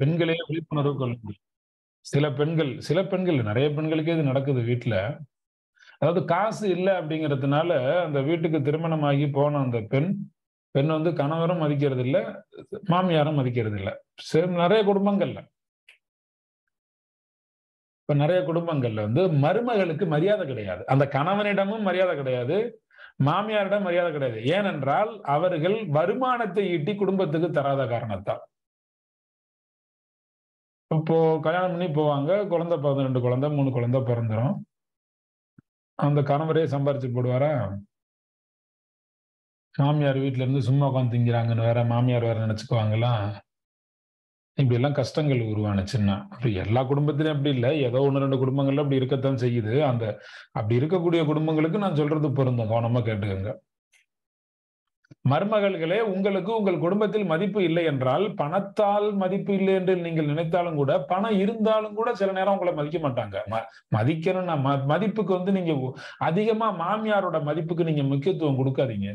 பெண்களே விழிப்புணர்வு கொள்ளுங்கள் சில பெண்கள் சில பெண்கள் நிறைய பெண்களுக்கே இது நடக்குது வீட்டுல அதாவது காசு இல்லை அப்படிங்கிறதுனால அந்த வீட்டுக்கு திருமணமாகி போன அந்த பெண் பெண் வந்து கணவரும் மதிக்கிறது இல்ல மாமியாரும் மதிக்கிறது இல்ல சரி, நிறைய குடும்பங்கள்ல. இப்ப நிறைய குடும்பங்கள்ல வந்து மருமகளுக்கு மரியாதை கிடையாது. அந்த கணவனிடமும் மரியாதை கிடையாது மாமியாரிடம் மரியாதை கிடையாது. ஏனென்றால் அவர்கள் வருமானத்தை ஈட்டி குடும்பத்துக்கு தராத காரணத்தால். இப்போ கல்யாணம் பண்ணி போவாங்க குழந்தை பிறந்த ரெண்டு குழந்தை மூணு குழந்தை பிறந்துரும். அந்த கணவரே சம்பாரிச்சு போடுவாரா? மாமியார் வீட்டுல இருந்து சும்மா உட்காந்து திங்கிறாங்கன்னு வேற மாமியார் வேற நினைச்சுக்குவாங்களா? இப்படி எல்லாம் கஷ்டங்கள் உருவானுச்சுன்னா அப்படி எல்லா குடும்பத்திலும் அப்படி இல்லை. ஏதோ ஒன்று ரெண்டு குடும்பங்கள்ல அப்படி இருக்கத்தான் செய்யுது. அந்த அப்படி இருக்கக்கூடிய குடும்பங்களுக்கு நான் சொல்றது பொருந்தும். கவனமா கேட்டுக்கோங்க. மருமகள்களே உங்களுக்கு உங்கள் குடும்பத்தில் மதிப்பு இல்லை என்றால் பணத்தால் மதிப்பு இல்லை என்று நீங்கள் நினைத்தாலும் கூட பணம் இருந்தாலும் கூட சில நேரம் உங்களை மதிக்க மாட்டாங்க. ம- மதிக்கணும்னா ம- மதிப்புக்கு வந்து நீங்க அதிகமா மாமியாரோட மதிப்புக்கு நீங்க முக்கியத்துவம் கொடுக்காதீங்க.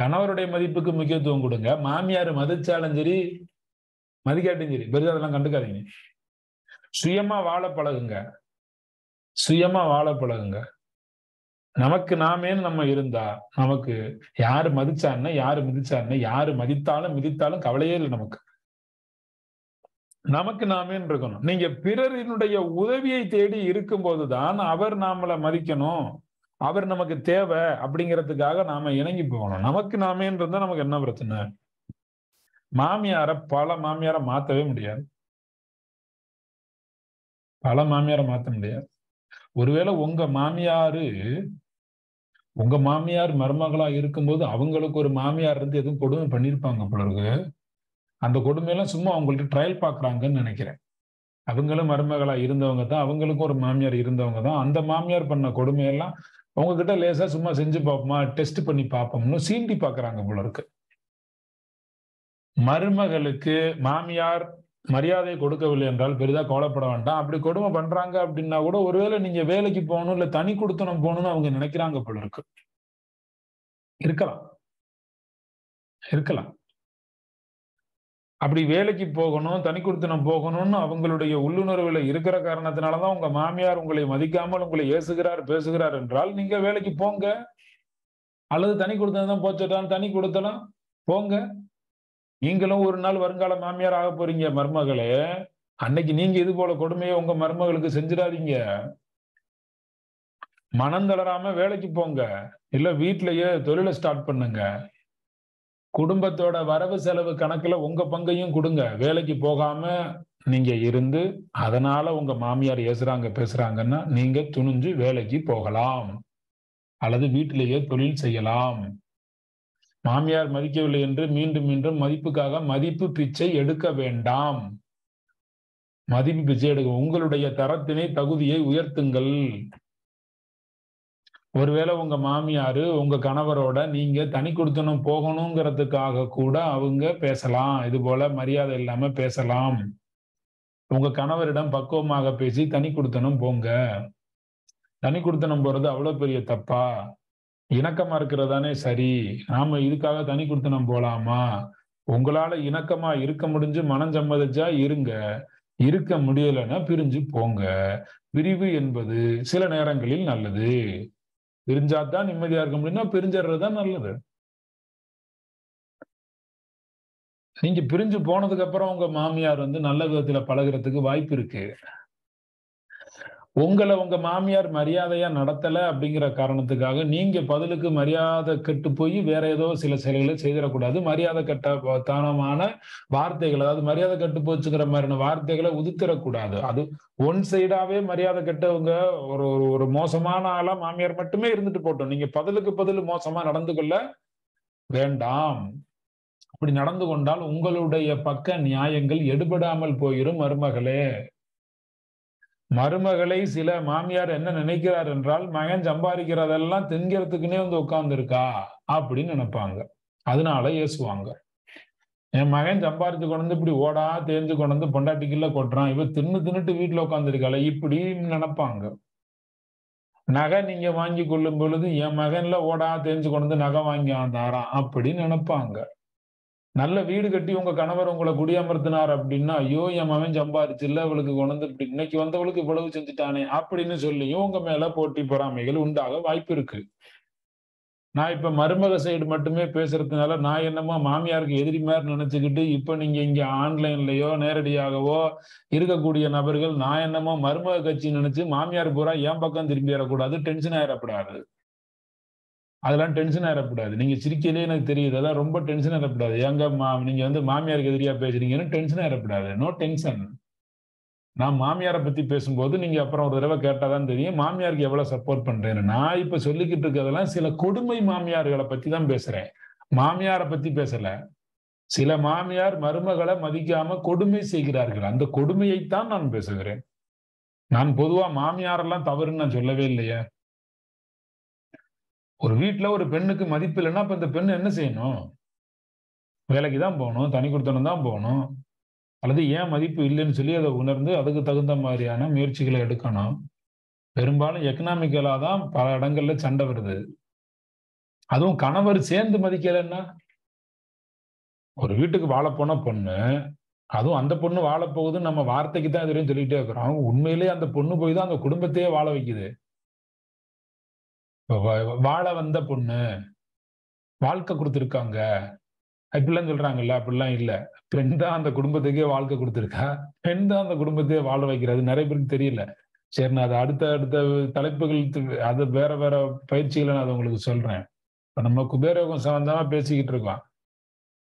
கணவருடைய மதிப்புக்கு முக்கியத்துவம் கொடுங்க. மாமியார் மதிச்சாலும் சரி மதிக்காட்டும் சரி பெரிதா அதெல்லாம் கண்டுக்காதீங்க. சுயமா வாழ பழகுங்க. சுயமா வாழ பழகுங்க. நமக்கு நாமேன்னு நம்ம இருந்தா நமக்கு யாரு மதிச்சாருன்னா யாரு மிதிச்சாருன்னா யாரு மதித்தாலும் மிதித்தாலும் கவலையே இல்லை நமக்கு. நமக்கு நாமேன்னு இருக்கணும். நீங்க பிறரினுடைய உதவியை தேடி இருக்கும்போதுதான் அவர் நாமளை மதிக்கணும். அவர் நமக்கு தேவை அப்படிங்கிறதுக்காக நாம இணங்கி போகணும். நமக்கு நாமேன்னு இருந்தா நமக்கு என்ன பிரச்சனை? மாமியார பல மாமியார மாத்தவே முடியாது. பல மாமியார மாத்த முடியாது. ஒருவேளை உங்க மாமியாரு உங்க மாமியார் மருமகளா இருக்கும்போது அவங்களுக்கு ஒரு மாமியார் இருந்து எதுவும் கொடுமை பண்ணியிருப்பாங்க பிறகு அந்த கொடுமையெல்லாம் சும்மா அவங்கள்ட்ட ட்ரையல் பார்க்குறாங்கன்னு நினைக்கிறேன். அவங்களும் மருமகளா இருந்தவங்க தான் அவங்களுக்கும் ஒரு மாமியார் இருந்தவங்க தான். அந்த மாமியார் பண்ண கொடுமையெல்லாம் உங்ககிட்ட லேசா சும்மா செஞ்சு பார்ப்போமா டெஸ்ட் பண்ணி பார்ப்போம்னு சீண்டி பார்க்குறாங்க போல இருக்கு. மருமகளுக்கு மாமியார் மரியாதை கொடுக்கவில்லை என்றால் பெரிதா கவலைப்பட வேண்டாம். அப்படி கொடுமை பண்றாங்க அப்படின்னா கூட ஒருவேளை நீங்க வேலைக்கு போகணும் இல்ல தனி கொடுத்தனம் போகணும்னு அவங்க நினைக்கிறாங்க போல இருக்கு. இருக்கலாம். இருக்கலாம். அப்படி வேலைக்கு போகணும் தனி கொடுத்தனம் போகணும்னு அவங்களுடைய உள்ளுணர்வுல இருக்கிற காரணத்தினாலதான் உங்க மாமியார் உங்களை மதிக்காமல் உங்களை ஏசுகிறார் பேசுகிறார் என்றால் நீங்க வேலைக்கு போங்க. அல்லது தனி கொடுத்தனம் தான் தனி கொடுத்தலாம் போங்க. நீங்களும் ஒரு நாள் வருங்கால மாமியார் ஆக போறீங்க மருமகளே. அன்னைக்கு நீங்க இது போல கொடுமையை உங்க மருமகளுக்கு செஞ்சிடாதீங்க. மனம் தளராம வேலைக்கு போங்க. இல்ல வீட்லயே தொழிலை ஸ்டார்ட் பண்ணுங்க. குடும்பத்தோட வரவு செலவு கணக்குல உங்க பங்கையும் கொடுங்க. வேலைக்கு போகாம நீங்க இருந்து அதனால உங்க மாமியார் ஏசுறாங்க பேசுறாங்கன்னா நீங்க துணிஞ்சு வேலைக்கு போகலாம். அல்லது வீட்டிலேயே தொழில் செய்யலாம். மாமியார் மதிக்கவில்லை என்று மீண்டும் மீண்டும் மதிப்புக்காக மதிப்பு பிச்சை எடுக்க வேண்டாம். மதிப்பு பிச்சை எடுக்க உங்களுடைய தரத்தினை தகுதியை உயர்த்துங்கள். ஒருவேளை உங்க மாமியாரு உங்க கணவரோட நீங்க தனி கொடுத்தனும் போகணுங்கிறதுக்காக கூட அவங்க பேசலாம். இது போல மரியாதை இல்லாம பேசலாம். உங்க கணவரிடம் பக்குவமாக பேசி தனி கொடுத்தனும் போங்க. தனி கொடுத்தனம் போறது அவ்வளவு பெரிய தப்பா? இணக்கமா இருக்கிறதானே சரி. நாம இதுக்காக தனி கொடுத்தனம் போலாமா? உங்களால இணக்கமா இருக்க முடிஞ்சு மனம் சம்மதிச்சா இருங்க. இருக்க முடியலைன்னா பிரிஞ்சு போங்க. பிரிவு என்பது சில நேரங்களில் நல்லது. பிரிஞ்சாதான் நிம்மதியா இருக்க முடியும்னா பிரிஞ்சிடுறதுதான் நல்லது. நீங்க பிரிஞ்சு போனதுக்கு அப்புறம் உங்க மாமியார் வந்து நல்ல விதத்துல பழகுறதுக்கு வாய்ப்பு இருக்கு. உங்களை உங்க மாமியார் மரியாதையா நடத்தல அப்படிங்கிற காரணத்துக்காக நீங்க பதிலுக்கு மரியாதை கெட்டு போய் வேற ஏதோ சில செயல்களை செய்திடக்கூடாது. மரியாதை கெட்ட தானமான வார்த்தைகள் அதாவது மரியாதை கெட்டு போச்சுங்கிற மாதிரியான வார்த்தைகளை உதித்திடக்கூடாது. அது ஒன் சைடாவே மரியாதை கெட்டவங்க ஒரு ஒரு ஒரு மோசமான ஆளா மாமியார் மட்டுமே இருந்துட்டு போட்டோம். நீங்க பதிலுக்கு பதில் மோசமா நடந்து கொள்ள வேண்டாம். அப்படி நடந்து கொண்டால் உங்களுடைய பக்க நியாயங்கள் எடுபடாமல் போயிரும் மருமகளே. மருமகளை சில மாமியார் என்ன நினைக்கிறார் என்றால் மகன் சம்பாதிக்கிறதெல்லாம் திங்கிறதுக்குன்னே வந்து உட்கார்ந்துருக்கா? அப்படின்னு நினைப்பாங்க. அதனால ஏசுவாங்க. என் மகன் சம்பாரிச்சு கொண்டு வந்து இப்படி ஓடா தேஞ்சு கொண்டு வந்து பொண்டாட்டிக்குள்ள கொட்டுறான். இவ தின்னு தின்னுட்டு வீட்டுல உட்காந்துருக்காள இப்படி நினைப்பாங்க. நகை நீங்க வாங்கி கொள்ளும் பொழுது என் மகன்ல ஓடா தேஞ்சு கொண்டு வந்து நகை வாங்கி ஆண்டாராம் அப்படின்னு நினைப்பாங்க. நல்ல வீடு கட்டி உங்க கணவர் உங்களை குடியமர்த்தினார் அப்படின்னா ஐயோ என் மகன் சம்பாரிச்சு இல்ல அவளுக்கு கொண்டு இப்படி இன்னைக்கு வந்தவளுக்கு இவ்வளவு செஞ்சுட்டானே அப்படின்னு சொல்லியும் உங்க மேல போட்டி பொறாமைகள் உண்டாக வாய்ப்பு இருக்கு. நான் இப்ப மருமக சைடு மட்டுமே பேசுறதுனால நான் என்னமோ மாமியாருக்கு எதிரி மாதிரி நினைச்சுக்கிட்டு இப்ப நீங்க இங்க ஆன்லைன்லயோ நேரடியாகவோ இருக்கக்கூடிய நபர்கள் நான் என்னமோ மருமக கட்சி நினைச்சு மாமியார் பூரா என் பக்கம் திரும்பி வரக்கூடாது டென்ஷன் ஆயிடக்கூடாது அதெல்லாம் டென்ஷன் ஆயிடக்கூடாது நீங்க சிரிக்கலே எனக்கு தெரியுது. அதெல்லாம் ரொம்ப டென்ஷன் ஆயிடக்கூடாது எங்க மா நீங்க வந்து மாமியாருக்கு எதிரியா பேசுறீங்கன்னு டென்ஷன் ஆயிடக்கூடாது நோ டென்ஷன் நான் மாமியாரை பத்தி பேசும்போது நீங்க அப்புறம் ஒரு தடவை கேட்டாதான் தெரியும். மாமியாருக்கு எவ்வளவு சப்போர்ட் பண்றேன்னு. நான் இப்ப சொல்லிக்கிட்டு இருக்கிறதெல்லாம் சில கொடுமை மாமியார்களை பத்தி தான் பேசுறேன். மாமியாரை பத்தி பேசல. சில மாமியார் மருமகளை மதிக்காம கொடுமை செய்கிறார்கள். அந்த கொடுமையைத்தான் நான் பேசுகிறேன். நான் பொதுவா மாமியாரெல்லாம் தவறுன்னு நான் சொல்லவே இல்லையே. ஒரு வீட்டுல ஒரு பெண்ணுக்கு மதிப்பு இல்லைன்னா அப்ப இந்த பெண் என்ன செய்யணும்? வேலைக்கு தான் போகணும் தனி கொடுத்தனம் தான் போகணும். அல்லது ஏன் மதிப்பு இல்லைன்னு சொல்லி அதை உணர்ந்து அதுக்கு தகுந்த மாதிரியான முயற்சிகளை எடுக்கணும். பெரும்பாலும் எக்கனாமிக்கலா தான் பல இடங்கள்ல சண்டை வருது. அதுவும் கணவர் சேர்ந்து மதிக்கலைன்னா ஒரு வீட்டுக்கு வாழப்போன பொண்ணு அதுவும் அந்த பொண்ணு வாழப்போகுதுன்னு நம்ம வார்த்தைக்கு தான் எதிரையும் சொல்லிகிட்டே இருக்கிறோம். உண்மையிலேயே அந்த பொண்ணு போய் தான் அந்த குடும்பத்தையே வாழ வைக்குது. வாழ வந்த பொண்ணு வாழ்க்கை கொடுத்துருக்காங்க. அப்படிலாம் சொல்றாங்கல்ல அப்படிலாம் இல்லை. பெண் தான் அந்த குடும்பத்துக்கே வாழ்க்கை கொடுத்துருக்கா? பெண் தான் அந்த குடும்பத்தையே வாழ வைக்கிறது நிறைய பேருக்கு தெரியல. சரி நான் அது அடுத்த அடுத்த தலைப்புகள் அது வேற வேற பயிற்சிகளை நான் அதை உங்களுக்கு சொல்றேன். இப்போ நம்ம குபேரோகம் சம்பந்தமா பேசிக்கிட்டு இருக்கோம்.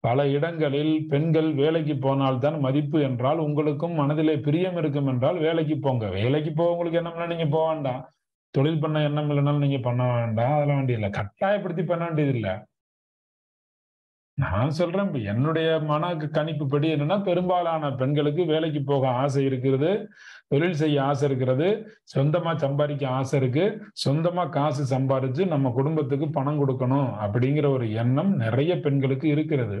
பல இடங்களில் பெண்கள் வேலைக்கு போனால்தான் மதிப்பு என்றால் உங்களுக்கும் மனதிலே பிரியம் இருக்கும் என்றால் வேலைக்கு போங்க. வேலைக்கு போக உங்களுக்கு என்ன நீங்க போக வேண்டாம். தொழில் பண்ண எண்ணம் இல்லைனாலும் நீங்க பண்ண வேண்டாம். அதெல்லாம் வேண்டியதில்லை கட்டாயப்படுத்தி பண்ண வேண்டியது இல்லை. நான் சொல்றேன் என்னுடைய மன கணிப்புப்படி என்னன்னா பெரும்பாலான பெண்களுக்கு வேலைக்கு போக ஆசை இருக்கிறது தொழில் செய்ய ஆசை இருக்கிறது சொந்தமா சம்பாதிக்க ஆசை இருக்கு சொந்தமா காசு சம்பாதிச்சு நம்ம குடும்பத்துக்கு பணம் கொடுக்கணும் அப்படிங்கிற ஒரு எண்ணம் நிறைய பெண்களுக்கு இருக்கிறது.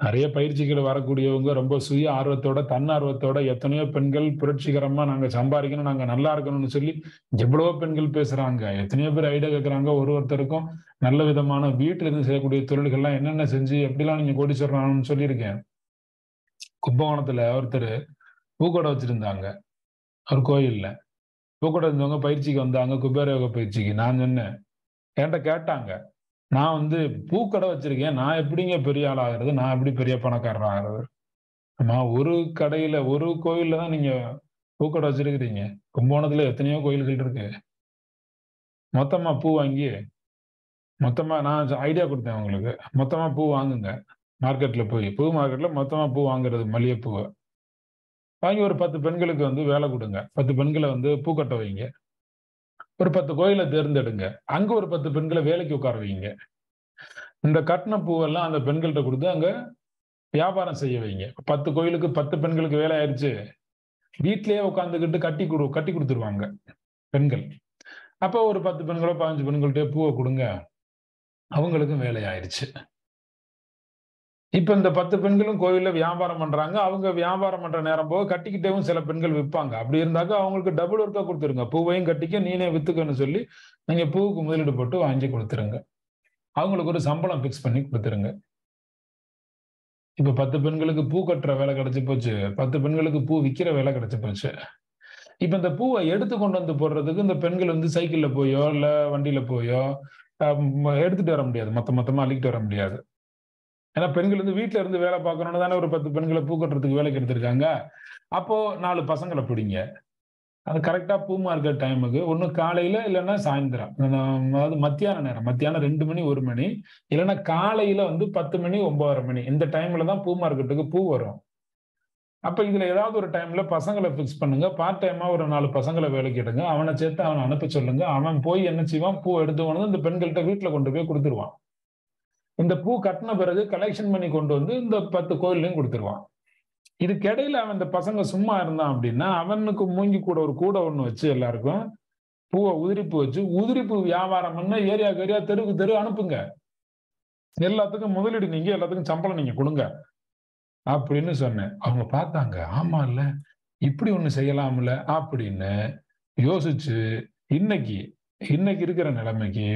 நிறைய பயிற்சிகள் வரக்கூடியவங்க ரொம்ப சுய ஆர்வத்தோட தன்னார்வத்தோட எத்தனையோ பெண்கள் புரட்சிகரமா நாங்க சம்பாதிக்கணும் நாங்க நல்லா இருக்கணும்னு சொல்லி எவ்வளவோ பெண்கள் பேசுறாங்க. எத்தனையோ பேர் ஐடியா கேட்கறாங்க ஒரு ஒருத்தருக்கும் நல்ல விதமான வீட்டுல இருந்து செய்யக்கூடிய தொழில்கள்லாம் என்னென்ன செஞ்சு எப்படிலாம் நீங்க கோடீஸ்வரன் சொல்லியிருக்கேன். கும்பகோணத்துல ஒருத்தர் பூக்கடை வச்சிருந்தாங்க. ஒரு கோயில்ல. பூக்கடை இருந்தவங்க பயிற்சிக்கு வந்தாங்க. குபேரயோக பயிற்சிக்கு. நான் சொன்னேன். என்கிட்ட கேட்டாங்க. நான் வந்து பூக்கடை வச்சிருக்கேன். நான் எப்படிங்க பெரிய ஆள் ஆகிறது? நான் எப்படி பெரிய பணக்காரர் ஆகிறது? நான் ஒரு கடையில ஒரு கோயில்ல தான் நீங்க பூக்கடை வச்சிருக்கிறீங்க. கும்பகோணத்துல எத்தனையோ கோயில்கள் இருக்கு. மொத்தமா பூ வாங்கி மொத்தமா நான் ஐடியா கொடுத்தேன் உங்களுக்கு. மொத்தமா பூ வாங்குங்க. மார்க்கெட்ல போய் பூ மார்க்கெட்ல மொத்தமா பூ வாங்குறது மல்லிகைப்பூவை. வாங்கி ஒரு பத்து பெண்களுக்கு வந்து வேலை கொடுங்க. பத்து பெண்களை வந்து பூக்கட்டை வைங்க. ஒரு பத்து கோயிலை தேர்ந்தெடுங்க. அங்க ஒரு பத்து பெண்களை வேலைக்கு உட்கார வைங்க. இந்த கட்டின பூவெல்லாம் அந்த பெண்கள்கிட்ட கொடுத்து அங்க வியாபாரம் செய்ய வைங்க. பத்து கோயிலுக்கு பத்து பெண்களுக்கு வேலை ஆயிடுச்சு வீட்லயே உட்காந்துக்கிட்டு கட்டி கொடு கட்டி கொடுத்துருவாங்க பெண்கள். அப்போ ஒரு பத்து பெண்களோ பதினஞ்சு பெண்கள்கிட்ட பூவை கொடுங்க. அவங்களுக்கும் வேலை ஆயிடுச்சு இப்ப இந்த பத்து பெண்களும் கோயில்ல வியாபாரம் பண்றாங்க. அவங்க வியாபாரம் பண்ற நேரம் போக கட்டிக்கிட்டேவும் சில பெண்கள் விற்பாங்க. அப்படி இருந்தாக்க அவங்களுக்கு டபுள் ஒர்க்கா கொடுத்துருங்க. பூவையும் கட்டிக்க நீனே வித்துக்கன்னு சொல்லி நீங்க பூவுக்கு முதலீடு போட்டு வாங்கி கொடுத்துருங்க. அவங்களுக்கு ஒரு சம்பளம் பிக்ஸ் பண்ணி கொடுத்துருங்க. இப்ப பத்து பெண்களுக்கு பூ கட்டுற வேலை கிடைச்சி போச்சு. பத்து பெண்களுக்கு பூ விற்கிற வேலை கிடைச்சி போச்சு. இப்ப இந்த பூவை எடுத்து கொண்டு வந்து போடுறதுக்கு இந்த பெண்கள் வந்து சைக்கிள்ல போயோ இல்ல வண்டியில போயோ எடுத்துட்டு வர முடியாது. மொத்த மொத்தமா அள்ளிக்கிட்டு வர முடியாது. ஏன்னா பெண்கள் வந்து வீட்டில இருந்து வேலை பார்க்கணும்னு தானே ஒரு பத்து பெண்களை பூ கட்டுறதுக்கு வேலைக்கு எடுத்திருக்காங்க. அப்போ நாலு பசங்களை பிடிங்க. அது கரெக்டாக பூ மார்க்கெட் டைமுக்கு ஒன்று காலையில் இல்லைன்னா சாயந்தரம். அதாவது மத்தியான நேரம். மத்தியானம் ரெண்டு மணி ஒரு மணி. இல்லைன்னா காலையில் வந்து பத்து மணி ஒன்பதரை மணி. இந்த டைம்ல தான் பூ மார்க்கெட்டுக்கு பூ வரும். அப்போ இதில் ஏதாவது ஒரு டைம்ல பசங்களை ஃபிக்ஸ் பண்ணுங்க. பார்ட் டைமா ஒரு நாலு பசங்களை வேலைக்கு எடுங்க. அவனை சேர்த்து அவனை அனுப்ப சொல்லுங்க. அவன் போய் என்ன செய்வான்? பூ எடுத்து வந்து இந்த பெண்கள்கிட்ட வீட்டில் கொண்டு போய் கொடுத்துருவான். இந்த பூ கட்டின பிறகு கலெக்ஷன் பண்ணி கொண்டு வந்து இந்த பத்து கோயிலையும் கொடுத்துருவான். இதுக்கிடையில அவன் இந்த பசங்க சும்மா இருந்தான் அப்படின்னா அவனுக்கு மூங்கி கூட ஒரு கூடை ஒன்று வச்சு எல்லாருக்கும் பூவை உதிரிப்பு வச்சு உதிரிப்பு வியாபாரம் பண்ண ஏரியா ஏரியா தெருவுக்கு தெரு அனுப்புங்க. எல்லாத்துக்கும் முதலீடு நீங்க எல்லாத்துக்கும் சம்பளம் நீங்க கொடுங்க அப்படின்னு சொன்னேன். அவங்க பார்த்தாங்க ஆமா இல்ல இப்படி ஒண்ணு செய்யலாம்ல அப்படின்னு யோசிச்சு இன்னைக்கு இன்னைக்கு இருக்கிற நிலைமைக்கு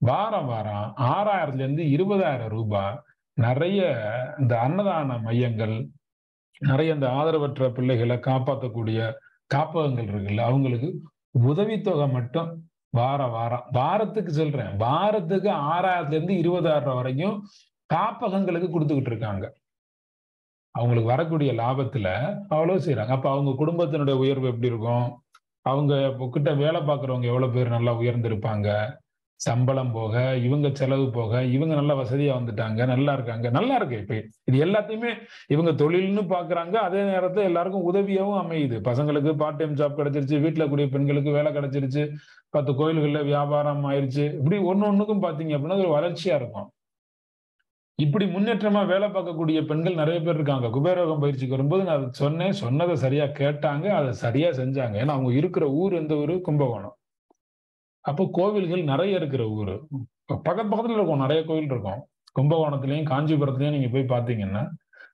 வாரம் வாரம் ஆறாயிரத்துல இருந்து இருபதாயிரம் ரூபாய் நிறைய இந்த அன்னதான மையங்கள் நிறைய இந்த ஆதரவற்ற பிள்ளைகளை காப்பாற்றக்கூடிய காப்பகங்கள் இருக்குல்ல அவங்களுக்கு உதவித்தொகை மட்டும் வார வாரம். வாரத்துக்கு சொல்றேன் வாரத்துக்கு ஆறாயிரத்துல இருந்து இருபதாயிரம் வரைக்கும் காப்பகங்களுக்கு கொடுத்துக்கிட்டு இருக்காங்க. அவங்களுக்கு வரக்கூடிய லாபத்துல அவ்வளவு செய்யறாங்க அப்ப அவங்க குடும்பத்தினுடைய உயர்வு எப்படி இருக்கும்? அவங்க கிட்ட வேலை பார்க்குறவங்க எவ்வளவு பேர் நல்லா உயர்ந்திருப்பாங்க? சம்பளம் போக இவங்க செலவு போக இவங்க நல்ல வசதியா வந்துட்டாங்க நல்லா இருக்காங்க நல்லா இருக்கு இப்ப. இது எல்லாத்தையுமே இவங்க தொழில்னு பாக்குறாங்க. அதே நேரத்துல எல்லாருக்கும் உதவியாவும் அமையுது. பசங்களுக்கு பார்ட் டைம் ஜாப் கிடைச்சிருச்சு வீட்டுல கூடிய பெண்களுக்கு வேலை கிடைச்சிருச்சு பத்து கோயில்கள்ல வியாபாரம் ஆயிருச்சு. இப்படி ஒன்னு ஒண்ணுக்கும் பாத்தீங்க அப்படின்னா ஒரு வளர்ச்சியா இருக்கும். இப்படி முன்னேற்றமா வேலை பார்க்கக்கூடிய பெண்கள் நிறைய பேர் இருக்காங்க. குபேரோகம் பயிற்சிக்கு வரும்போது நான் அதை சொன்னேன் சொன்னதை சரியா கேட்டாங்க அதை சரியா செஞ்சாங்க. ஏன்னா அவங்க இருக்கிற ஊர் எந்த ஊரு? கும்பகோணம். அப்போ கோவில்கள் நிறைய இருக்கிற ஊர். பக்கத்து பக்கத்துல இருக்கும் நிறைய கோவில் இருக்கும். கும்பகோணத்துலயும் காஞ்சிபுரத்துலயும் நீங்க போய் பாத்தீங்கன்னா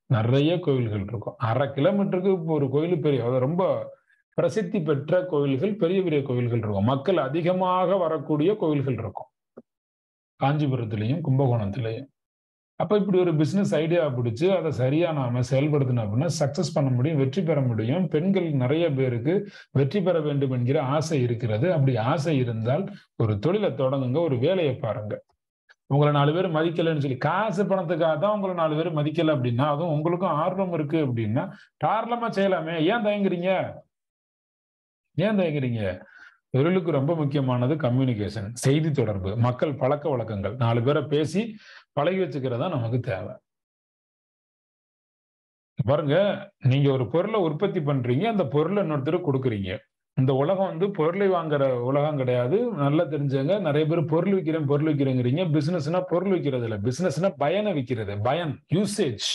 நிறைய கோவில்கள் இருக்கும். அரை கிலோமீட்டருக்கு இப்போ ஒரு கோயில் பெரிய அது ரொம்ப பிரசித்தி பெற்ற கோவில்கள் பெரிய பெரிய கோவில்கள் இருக்கும். மக்கள் அதிகமாக வரக்கூடிய கோவில்கள் இருக்கும். காஞ்சிபுரத்திலையும் கும்பகோணத்திலையும். அப்போ இப்படி ஒரு பிஸ்னஸ் ஐடியா பிடிச்சி அதை சரியா நாம செயல்படுத்தினோம் அப்படின்னா சக்ஸஸ் பண்ண முடியும் வெற்றி பெற முடியும். பெண்கள் நிறைய பேருக்கு வெற்றி பெற வேண்டும் என்கிற ஆசை இருக்கிறது. அப்படி ஆசை இருந்தால் ஒரு தொழிலை தொடங்குங்க ஒரு வேலையை பாருங்க. உங்களை நாலு பேர் மதிக்கலைன்னு சொல்லி காசு பணத்துக்காக தான் உங்களை நாலு பேர் மதிக்கலை அப்படின்னா அதுவும் உங்களுக்கும் ஆர்வம் இருக்கு அப்படின்னா தாராளமா செய்யலாமே. ஏன் தயங்குறீங்க? ஏன் தயங்குறீங்க? தொழிலுக்கு ரொம்ப முக்கியமானது கம்யூனிகேஷன் செய்தி தொடர்பு மக்கள் பழக்க வழக்கங்கள். நாலு பேரை பேசி பழகி வச்சுக்கிறதா நமக்கு தேவை. பாருங்க நீங்க ஒரு பொருளை உற்பத்தி பண்றீங்க அந்த பொருளை இன்னொருத்தர் கொடுக்குறீங்க. இந்த உலகம் வந்து பொருளை வாங்குற உலகம் கிடையாது. நல்லா தெரிஞ்சவங்க நிறைய பேர் பொருள் விற்கிறேன் பொருள் விற்கிறேங்கிறீங்க பிசினஸ்னா பொருள் விற்கிறது இல்லை. பிசினஸ்னா பயனை விற்கிறது பயன் யூசேஜ்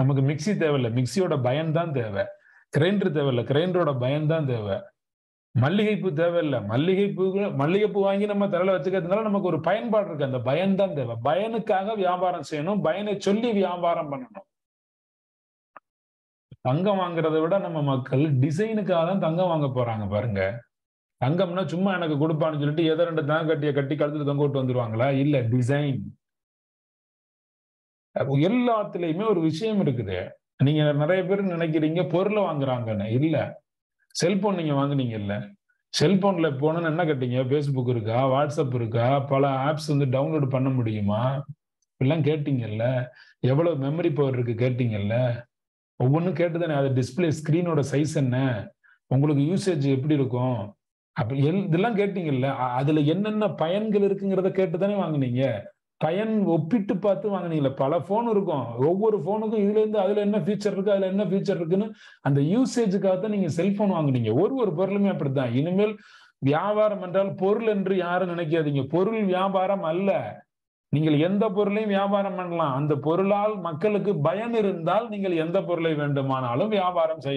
நமக்கு மிக்சி தேவையில்லை. மிக்சியோட பயன் தான் தேவை. கிரைண்டர் தேவையில்லை. கிரைண்டரோட பயன் தான் தேவை. மல்லிகைப்பூ தேவையில்லை. மல்லிகைப்பூ மல்லிகைப்பூ வாங்கி நம்ம தலையில வச்சுக்கிறதுனால நமக்கு ஒரு பயன்பாடு இருக்கு. அந்த பயன் தான் தேவை. பயனுக்காக வியாபாரம் செய்யணும். பயனை சொல்லி வியாபாரம் பண்ணணும். தங்கம் வாங்குறத விட நம்ம மக்கள் டிசைனுக்காக தான் தங்கம் வாங்க போறாங்க பாருங்க. தங்கம்னா சும்மா எனக்கு கொடுப்பான்னு சொல்லிட்டு எதை ரெண்டு தங்க கட்டிய கட்டி கழுத்துல தங்க விட்டு வந்துருவாங்களா? இல்ல டிசைன் எல்லாத்துலயுமே ஒரு விஷயம் இருக்குது. நீங்க நிறைய பேர் நினைக்கிறீங்க பொருளை வாங்குறாங்கன்னு. இல்ல. செல்போன் நீங்க வாங்குனீங்கல்ல? செல்போன்ல போனோன்னு என்ன கேட்டீங்க? ஃபேஸ்புக் இருக்கா? வாட்ஸ்அப் இருக்கா? பல ஆப்ஸ் வந்து டவுன்லோட் பண்ண முடியுமா? இப்படிலாம் கேட்டீங்கல்ல? எவ்வளவு மெமரி பவர் இருக்கு கேட்டீங்கல்ல? ஒவ்வொன்றும் கேட்டுதானே. அது டிஸ்பிளே ஸ்க்ரீனோட சைஸ் என்ன? உங்களுக்கு யூசேஜ் எப்படி இருக்கும்? அப்ப எல் இதெல்லாம் கேட்டீங்கல்ல? அதுல என்னென்ன பயன்கள் இருக்குங்கிறத கேட்டுதானே வாங்குனீங்க? பயன் ஒப்பிட்டு பார்த்து வாங்கினீங்களா பல ஃபோன் இருக்கும். ஒவ்வொரு ஃபோனுக்கும் இதுல இருந்து அதுல என்ன ஃபீச்சர் இருக்கு அதுல என்ன ஃபீச்சர் இருக்குன்னு அந்த யூசேஜுக்காக தான் நீங்க செல்போன் வாங்குனீங்க. ஒரு ஒரு பொருளுமே அப்படித்தான். இனிமேல் வியாபாரம் என்றால் பொருள் என்று யாரும் நினைக்காதீங்க. பொருள் வியாபாரம் அல்ல. நீங்கள் எந்த பொருளையும் வியாபாரம் பண்ணலாம். அந்த பொருளால் மக்களுக்கு பயன் இருந்தால் நீங்கள் எந்த பொருளை வேண்டுமானாலும் வியாபாரம் செய்ய